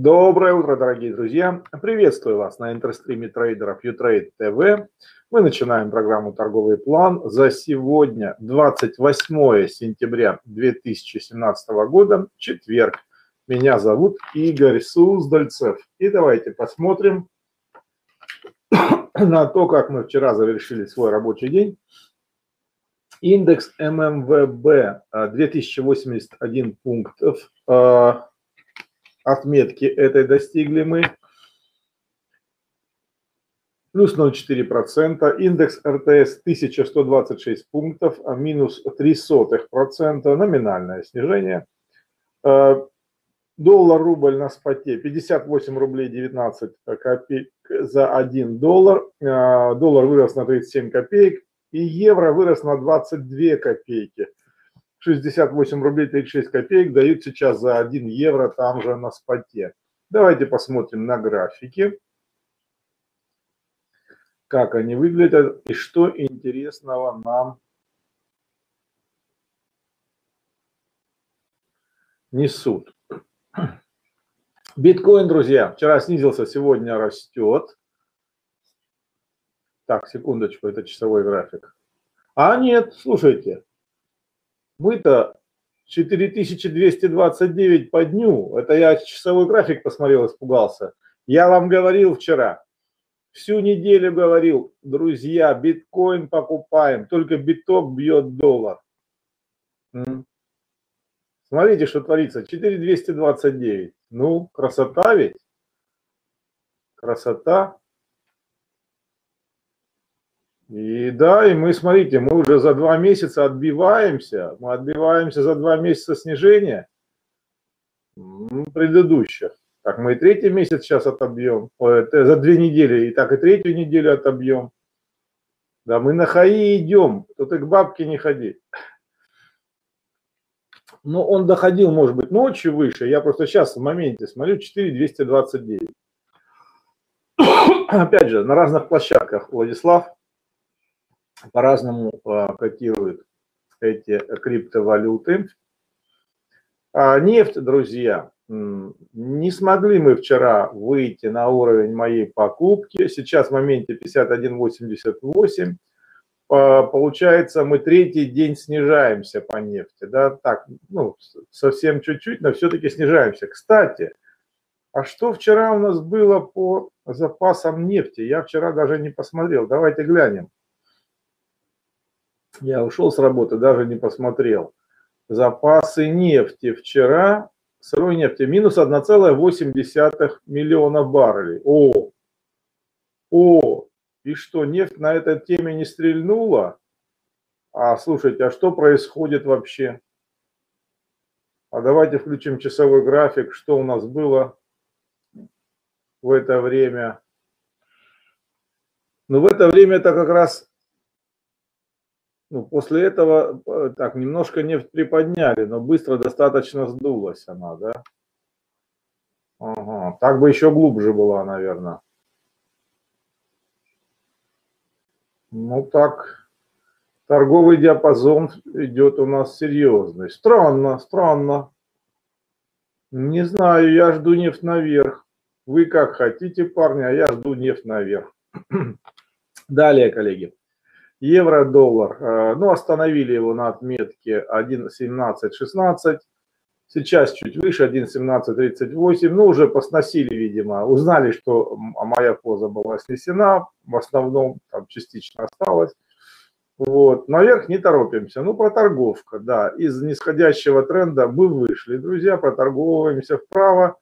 Доброе утро, дорогие друзья! Приветствую вас на интерстриме трейдеров Utrade TV. Мы начинаем программу «Торговый план» за сегодня, 28 сентября 2017 года, четверг. Меня зовут Игорь Суздальцев. И давайте посмотрим на то, как мы вчера завершили свой рабочий день. Индекс ММВБ 2081 пунктов а, отметки этой достигли мы. Плюс 0,4%. Индекс РТС 1126 пунктов, а минус 0,03%. Номинальное снижение. Э, доллар-рубль на споте 58 рублей 19 копеек за 1 доллар. Э, доллар вырос на 37 копеек. И евро вырос на 22 копейки. 68 рублей 36 копеек дают сейчас за 1 евро там же на споте. Давайте посмотрим на графики, как они выглядят и что интересного нам несут. Биткоин, друзья, вчера снизился, сегодня растет. Так, секундочку, это часовой график. А нет, слушайте, мы-то 4229 по дню. Это я часовой график посмотрел, испугался. Я вам говорил вчера, всю неделю говорил, друзья, биткоин покупаем, только биток бьет доллар. Смотрите, что творится. 4229. Ну, красота ведь. Красота. И да, и мы, смотрите, мы уже за два месяца отбиваемся, мы отбиваемся за два месяца снижения предыдущих. Так, мы и третий месяц сейчас отобьем, это за две недели, и так и третью неделю отобьем. Да, мы на хаи идем, тут и к бабке не ходи. Но он доходил, может быть, ночью выше, я просто сейчас в моменте смотрю, 4229. Опять же, на разных площадках, Владислав, по-разному а, котируют эти криптовалюты. А нефть, друзья, не смогли мы вчера выйти на уровень моей покупки. Сейчас в моменте 51.88. А, получается, мы третий день снижаемся по нефти. Да? Так, ну, совсем чуть-чуть, но все-таки снижаемся. Кстати, а что вчера у нас было по запасам нефти? Я вчера даже не посмотрел. Давайте глянем. Я ушел с работы, даже не посмотрел. Запасы нефти вчера, сырой нефти, минус 1,8 миллиона баррелей. О, о, и что, нефть на этой теме не стрельнула? А слушайте, а что происходит вообще? А давайте включим часовой график, что у нас было в это время. Ну, в это время это как раз ну, после этого э, так немножко нефть приподняли, но быстро достаточно сдулась она, да? Ага, так бы еще глубже была, наверное. Ну так, торговый диапазон идет у нас серьезный. Странно, странно. Не знаю, я жду нефть наверх. Вы как хотите, парни, а я жду нефть наверх. Далее, коллеги. Евро-доллар, э, ну, остановили его на отметке 1.1716, сейчас чуть выше, 1.1738, ну, уже посносили, видимо, узнали, что моя поза была снесена, в основном там частично осталось. Вот, наверх не торопимся. Ну, проторговка, да, из нисходящего тренда мы вышли, друзья, проторговываемся вправо,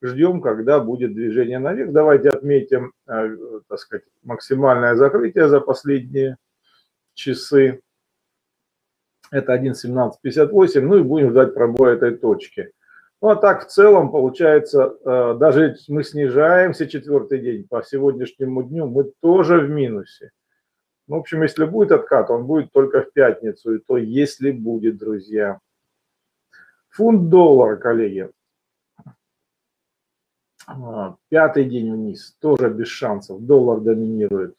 ждем, когда будет движение наверх. Давайте отметим, э, так сказать, максимальное закрытие за последние часы. Это 1.1758, ну и будем ждать пробоя этой точки. Ну а так в целом получается, э, даже мы снижаемся четвертый день, по сегодняшнему дню мы тоже в минусе. В общем, если будет откат, он будет только в пятницу, и то если будет, друзья. Фунт доллара, коллеги. А, пятый день вниз, тоже без шансов, доллар доминирует.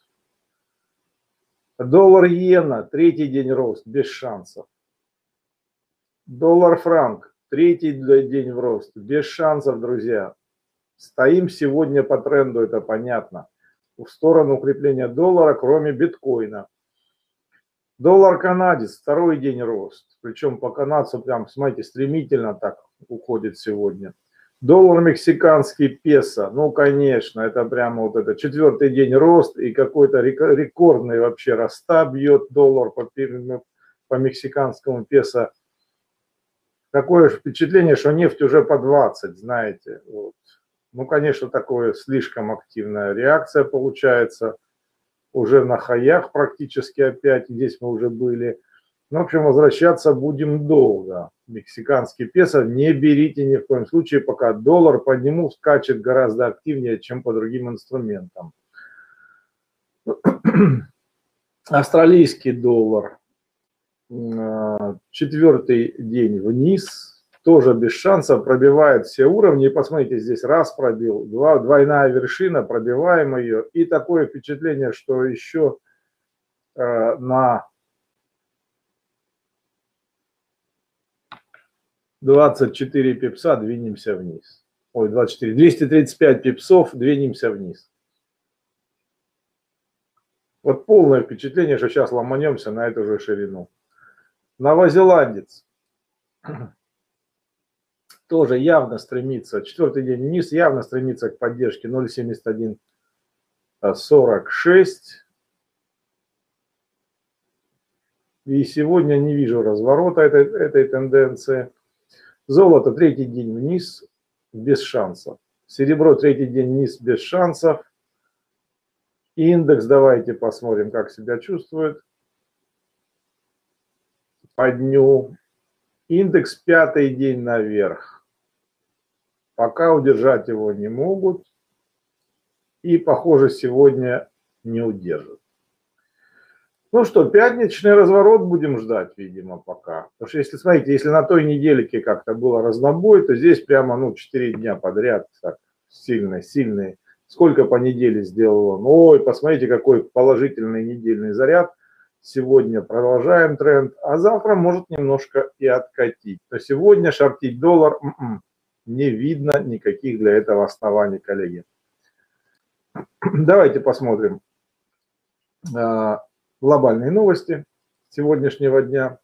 Доллар-иена, третий день рост, без шансов. Доллар-франк, третий день в рост, без шансов, друзья. Стоим сегодня по тренду, это понятно. В сторону укрепления доллара, кроме биткоина. Доллар канадец, второй день рост. Причем по канадцу прям, смотрите, стремительно так уходит сегодня. Доллар мексиканский песо, ну, конечно, это прямо вот это четвертый день рост и какой-то рекордный вообще роста бьет доллар по, по мексиканскому песо. Такое впечатление, что нефть уже по 20, знаете. Вот. Ну, конечно, такое слишком активная реакция получается. Уже на хаях практически опять, здесь мы уже были – в общем, возвращаться будем долго. Мексиканский песо не берите ни в коем случае, пока доллар по нему скачет гораздо активнее, чем по другим инструментам. Австралийский доллар. Э, четвертый день вниз. Тоже без шанса пробивает все уровни. Посмотрите, здесь раз пробил, два, двойная вершина, пробиваем ее. И такое впечатление, что еще э, на 24 пипса, двинемся вниз. Ой, 24, 235 пипсов, двинемся вниз. Вот полное впечатление, что сейчас ломанемся на эту же ширину. Новозеландец тоже явно стремится, четвертый день вниз, явно стремится к поддержке 0,7146. И сегодня не вижу разворота этой, этой тенденции. Золото третий день вниз, без шансов. Серебро третий день вниз, без шансов. Индекс, давайте посмотрим, как себя чувствует. По дню. Индекс пятый день наверх. Пока удержать его не могут. И, похоже, сегодня не удержат. Ну что, пятничный разворот будем ждать, видимо, пока. Потому что если, смотрите, если на той недельке как-то было разнобой, то здесь прямо, ну, 4 дня подряд так сильный, сильный. Сколько по неделе сделал он? Ой, посмотрите, какой положительный недельный заряд. Сегодня продолжаем тренд, а завтра может немножко и откатить. Но сегодня шортить доллар м-м, не видно никаких для этого оснований, коллеги. Давайте посмотрим а, глобальные новости сегодняшнего дня.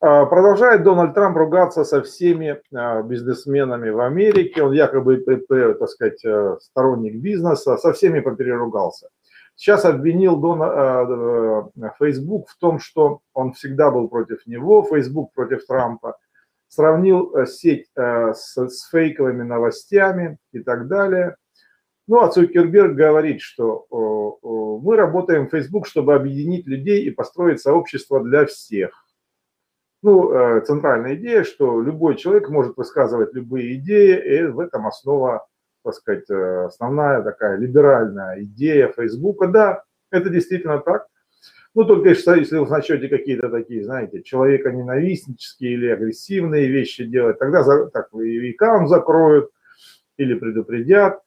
А, продолжает Дональд Трамп ругаться со всеми а, бизнесменами в Америке. Он якобы, так сказать, э, сторонник бизнеса, со всеми попереругался. Сейчас обвинил Дона, Facebook в том, что он всегда был против него, Facebook против Трампа. Сравнил э, сеть э, с, с фейковыми новостями и так далее. Ну, а Цукерберг говорит, что мы работаем в Facebook, чтобы объединить людей и построить сообщество для всех. Ну, э, центральная идея, что любой человек может высказывать любые идеи, и в этом основа, так сказать, э, основная такая либеральная идея Фейсбука. Да, это действительно так. Ну, только если вы начнете какие-то такие, знаете, человеконенавистнические или агрессивные вещи делать, тогда так, и аккаунт закроют или предупредят.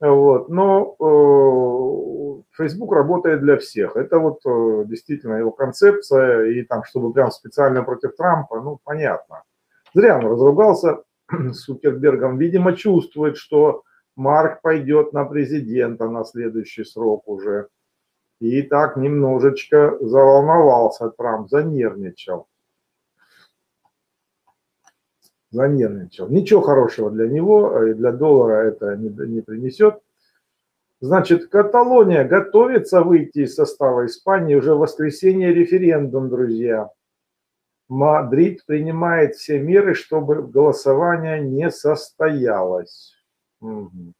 Вот. Но э, Facebook работает для всех. Это вот э, действительно его концепция. И там, чтобы прям специально против Трампа, ну, понятно. Зря он разругался с Сукербергом. Видимо, чувствует, что Марк пойдет на президента на следующий срок уже. И так немножечко заволновался Трамп, занервничал. Занервничал. Ничего хорошего для него и для доллара это не, не принесет. Значит, Каталония готовится выйти из состава Испании уже в воскресенье референдум, друзья. Мадрид принимает все меры, чтобы голосование не состоялось. Угу.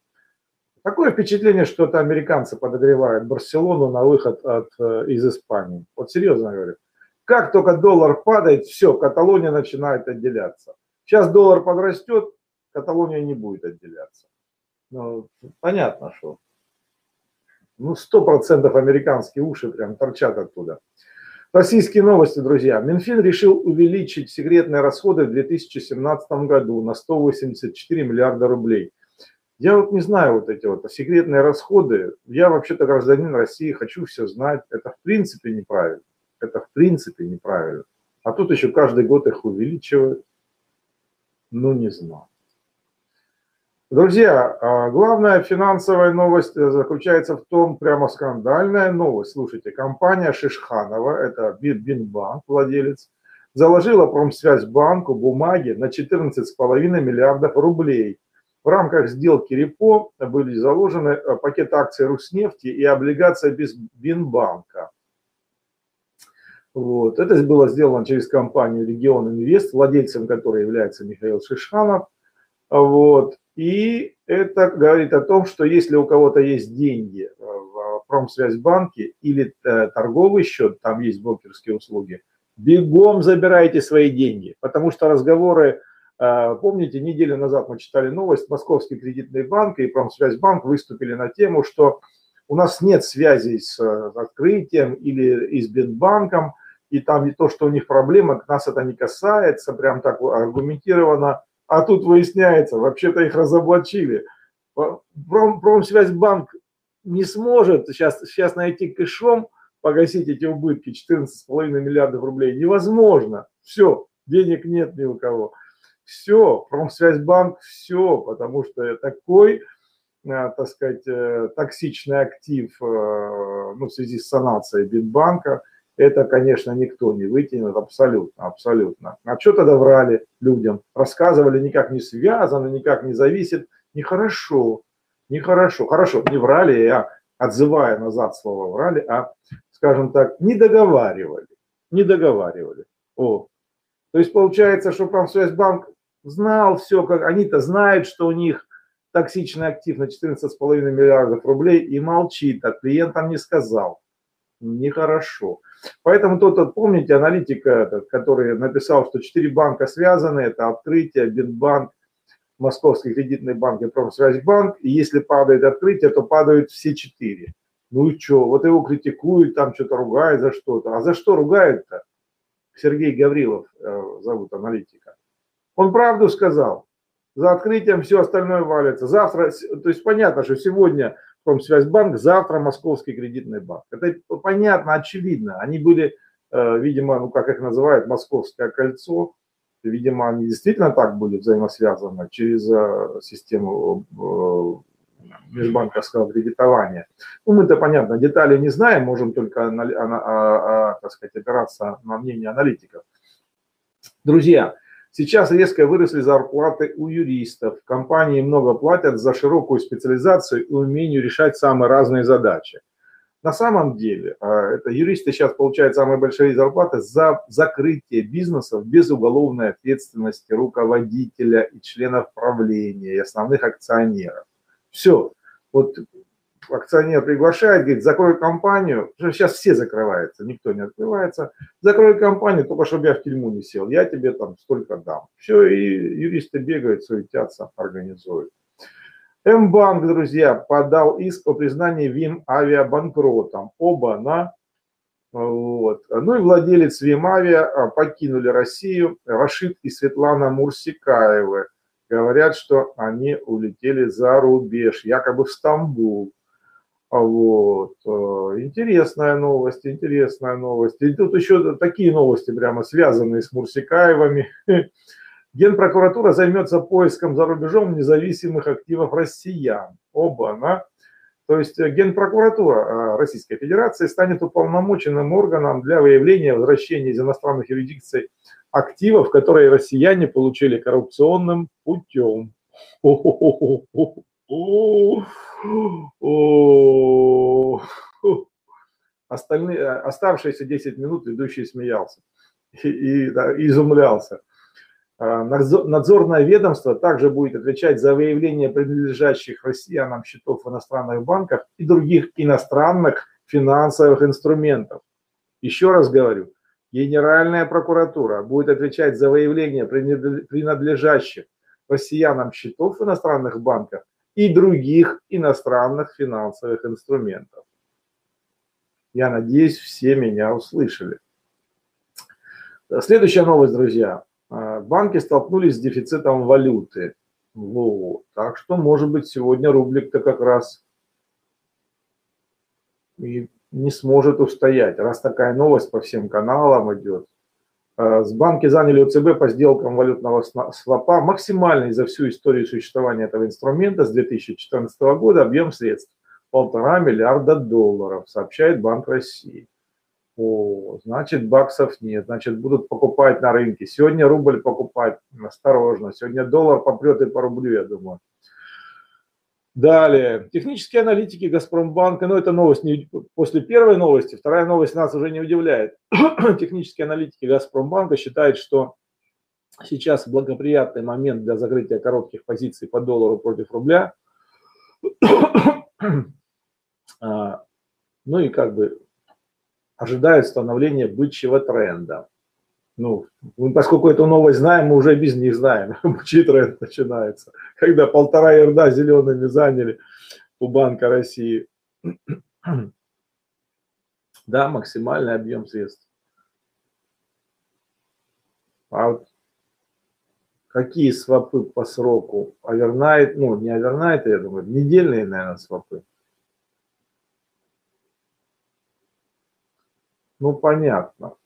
Такое впечатление, что это американцы подогревают Барселону на выход от, э, из Испании. Вот серьезно говорю. Как только доллар падает, все, Каталония начинает отделяться. Сейчас доллар подрастет, Каталония не будет отделяться. Ну, понятно, что. Ну, сто процентов американские уши прям торчат оттуда. Российские новости, друзья. Минфин решил увеличить секретные расходы в 2017 году на 184 миллиарда рублей. Я вот не знаю вот эти вот секретные расходы. Я вообще-то гражданин России, хочу все знать. Это в принципе неправильно. Это в принципе неправильно. А тут еще каждый год их увеличивают. Ну, не знаю. Друзья, а, главная финансовая новость заключается в том, прямо скандальная новость. Слушайте, компания Шишханова, это Бинбанк, владелец, заложила Промсвязьбанку бумаги на 14,5 миллиардов рублей. В рамках сделки РЕПО были заложены э, пакет акций Руснефти и облигация Бинбанка. Вот. Это было сделано через компанию Регион Инвест, владельцем которой является Михаил Шишханов. Вот. И это говорит о том, что если у кого-то есть деньги в Промсвязьбанке или э, торговый счет, там есть брокерские услуги, бегом забирайте свои деньги, потому что разговоры, э, помните, неделю назад мы читали новость, Московский кредитный банк и Промсвязьбанк выступили на тему, что у нас нет связей с открытием или с Бинбанком, и там не то, что у них проблема, нас это не касается, прям так аргументированно а тут выясняется, вообще-то их разоблачили. Пром, Промсвязьбанк не сможет сейчас, сейчас найти кэшом погасить эти убытки 14,5 миллиардов рублей. Невозможно. Все, денег нет ни у кого. Все, Промсвязьбанк, все, потому что такой, э, так сказать, э, токсичный актив э, ну, в связи с санацией Бинбанка – это, конечно, никто не вытянет абсолютно, абсолютно. А что тогда врали людям? Рассказывали, никак не связано, никак не зависит. Нехорошо, нехорошо. Хорошо, не врали, а отзывая назад слово врали, а, скажем так, не договаривали. Не договаривали. О. То есть получается, что Промсвязьбанк знал все, как они-то знают, что у них токсичный актив на 14,5 миллиардов рублей и молчит, а клиентам не сказал. Нехорошо. Поэтому тот, помните, аналитика, этот, который написал, что четыре банка связаны, это открытие, Бинбанк, Московский кредитный банк и Промсвязьбанк, и если падает открытие, то падают все четыре. Ну и что, вот его критикуют, там что-то ругают за что-то. А за что ругают-то? Сергей Гаврилов э, зовут аналитика. Он правду сказал. За открытием все остальное валится. Завтра, то есть понятно, что сегодня Промсвязьбанк, завтра Московский кредитный банк. Это понятно, очевидно. Они были, э, видимо, ну как их называют, Московское кольцо. Видимо, они действительно так были взаимосвязаны через э, систему э, межбанковского кредитования. Ну, мы-то, понятно, детали не знаем, можем только, а, а, а, так сказать, опираться на мнение аналитиков. Друзья, Сейчас резко выросли зарплаты у юристов. Компании много платят за широкую специализацию и умение решать самые разные задачи. На самом деле, а, это юристы сейчас получают самые большие зарплаты за закрытие бизнесов без уголовной ответственности руководителя и членов правления и основных акционеров. Все. Вот акционер приглашает, говорит, закрой компанию, сейчас все закрываются, никто не открывается, закрой компанию, только чтобы я в тюрьму не сел, я тебе там столько дам. Все, и юристы бегают, суетятся, организуют. М-банк, друзья, подал иск о признании ВИМ авиабанкротом. Оба на вот. Ну и владелец Вимавиа а, покинули Россию. Рашид и Светлана Мурсикаевы говорят, что они улетели за рубеж, якобы в Стамбул. А вот. Э, интересная новость, интересная новость. И тут еще такие новости прямо связанные с Мурсикаевыми. Генпрокуратура займется поиском за рубежом независимых активов россиян. Оба, она. То есть э, Генпрокуратура э, Российской Федерации станет уполномоченным органом для выявления возвращения из иностранных юрисдикций активов, которые россияне получили коррупционным путем. Остальные, оставшиеся 10 минут ведущий смеялся и, и да, изумлялся. А, надзорное ведомство также будет отвечать за выявление принадлежащих россиянам счетов в иностранных банках и других иностранных финансовых инструментов. Еще раз говорю, Генеральная прокуратура будет отвечать за выявление принадлежащих россиянам счетов в иностранных банках и других иностранных финансовых инструментов. Я надеюсь, все меня услышали. Следующая новость, друзья. А, банки столкнулись с дефицитом валюты. Вот. Так что, может быть, сегодня рублик-то как раз и не сможет устоять. Раз такая новость по всем каналам идет, с банки заняли ОЦБ по сделкам валютного свопа максимальный за всю историю существования этого инструмента с 2014 года объем средств полтора миллиарда долларов, сообщает Банк России. О, значит, баксов нет, значит, будут покупать на рынке. Сегодня рубль покупать, осторожно. Сегодня доллар попрет и по рублю, я думаю. Далее, технические аналитики Газпромбанка, ну это новость не, после первой новости, вторая новость нас уже не удивляет. технические аналитики Газпромбанка считают, что сейчас благоприятный момент для закрытия коротких позиций по доллару против рубля. А, ну и как бы ожидают становления бычьего тренда. Ну, поскольку эту новость знаем, мы уже без них знаем. Бычий тренд начинается. Когда полтора ярда зелеными заняли у Банка России. Да, максимальный объем средств. А вот какие свопы по сроку? Овернайт, ну не овернайт, я думаю, недельные, наверное, свопы. Ну, понятно.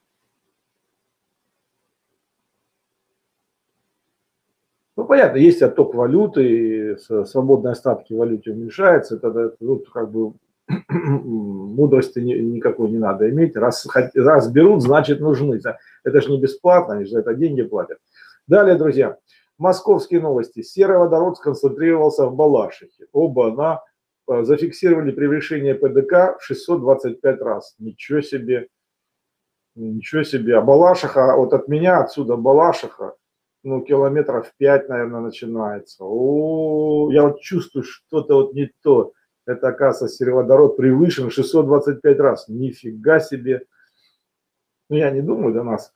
Понятно, есть отток валюты, свободные остатки в валюте уменьшаются, тогда тут как бы мудрости никакой не надо иметь. Раз, раз берут, значит нужны. Это же не бесплатно, они же за это деньги платят. Далее, друзья, московские новости. Серый водород сконцентрировался в Балашихе. Оба на э, зафиксировали превышение ПДК в 625 раз. Ничего себе. Ничего себе. А Балашиха, вот от меня отсюда Балашиха, ну, километров 5, наверное, начинается. О, я вот чувствую, что-то вот не то. Это, оказывается, сероводород превышен 625 раз. Нифига себе. Ну, я не думаю, до нас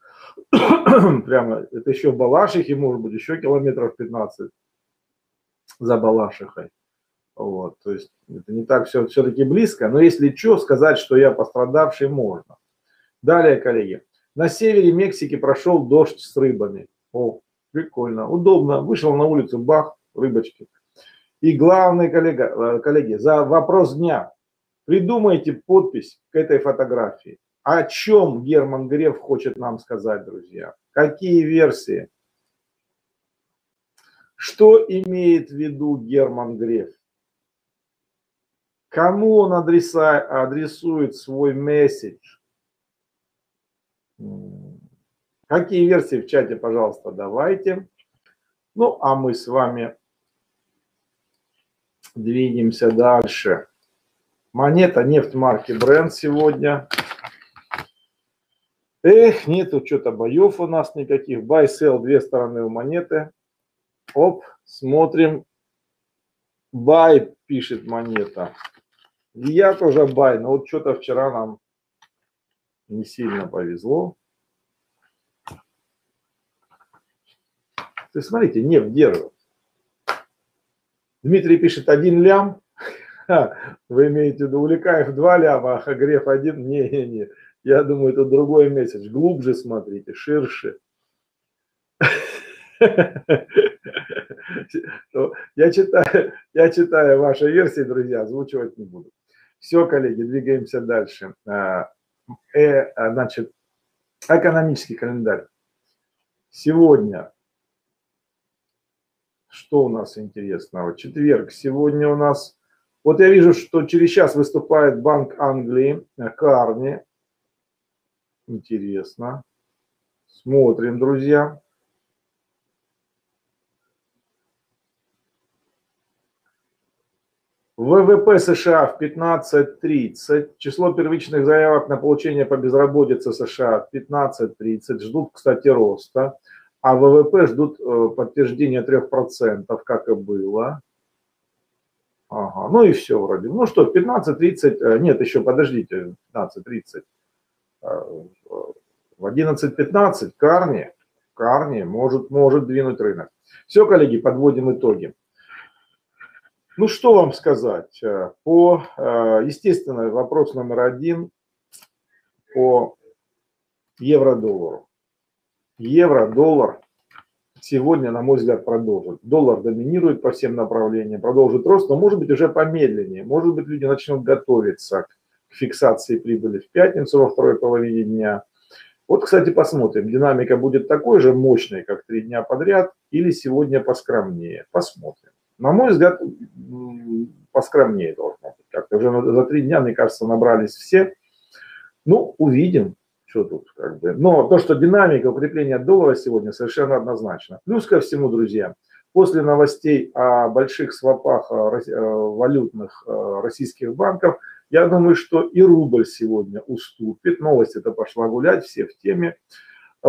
прямо, это еще в Балашихе, может быть, еще километров 15 за Балашихой. Вот, то есть это не так все, все-таки близко, но если что, сказать, что я пострадавший, можно. Далее, коллеги. На севере Мексики прошел дождь с рыбами. О, прикольно, удобно. Вышел на улицу, бах, рыбочки. И главный коллега, э, коллеги, за вопрос дня. Придумайте подпись к этой фотографии. О чем Герман Греф хочет нам сказать, друзья? Какие версии? Что имеет в виду Герман Греф? Кому он адреса, адресует свой месседж? Какие версии в чате, пожалуйста, давайте. Ну, а мы с вами двинемся дальше. Монета нефть марки Бренд сегодня. Эх, нету что-то боев у нас никаких. Buy, sell, две стороны у монеты. Оп, смотрим. Buy пишет монета. Я тоже buy, но вот что-то вчера нам не сильно повезло. Ты смотрите, нефть держит. Дмитрий пишет один лям. Вы имеете в виду Уликаев два ляма, а Хагреф один? Не-не-не. Я думаю, это другой месседж. Глубже смотрите, ширше. Я читаю, я читаю ваши версии, друзья, озвучивать не буду. Все, коллеги, двигаемся дальше. А, э, а, значит, экономический календарь. Сегодня, что у нас интересного? Четверг. Сегодня у нас, вот я вижу, что через час выступает Банк Англии, э, Карни. Интересно. Смотрим, друзья. ВВП США в 15.30. Число первичных заявок на получение по безработице США в 15.30. Ждут, кстати, роста. А ВВП ждут э, подтверждения 3%, как и было. Ага, ну и все вроде. Ну что, 15.30, э, нет, еще подождите, 15.30. Э, в 11.15 Карни, Карни может, может двинуть рынок. Все, коллеги, подводим итоги. Ну, что вам сказать? По, естественно, вопрос номер один по евро-доллару. Евро-доллар сегодня, на мой взгляд, продолжит. Доллар доминирует по всем направлениям, продолжит рост, но может быть уже помедленнее. Может быть, люди начнут готовиться к фиксации прибыли в пятницу во второй половине дня. Вот, кстати, посмотрим, динамика будет такой же мощной, как три дня подряд, или сегодня поскромнее. Посмотрим. На мой взгляд, поскромнее должно быть. Как-то уже за три дня, мне кажется, набрались все. Ну, увидим, что тут как бы. Но то, что динамика укрепления доллара сегодня совершенно однозначно. Плюс ко всему, друзья, после новостей о больших свопах э, э, валютных э, российских банков, я думаю, что и рубль сегодня уступит. Новость это пошла гулять, все в теме.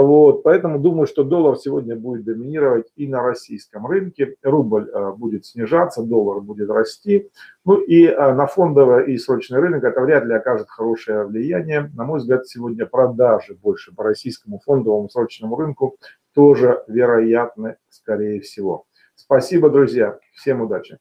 Вот, поэтому думаю, что доллар сегодня будет доминировать и на российском рынке. Рубль будет снижаться, доллар будет расти. Ну и на фондовый и срочный рынок это вряд ли окажет хорошее влияние. На мой взгляд, сегодня продажи больше по российскому фондовому срочному рынку тоже вероятны, скорее всего. Спасибо, друзья. Всем удачи.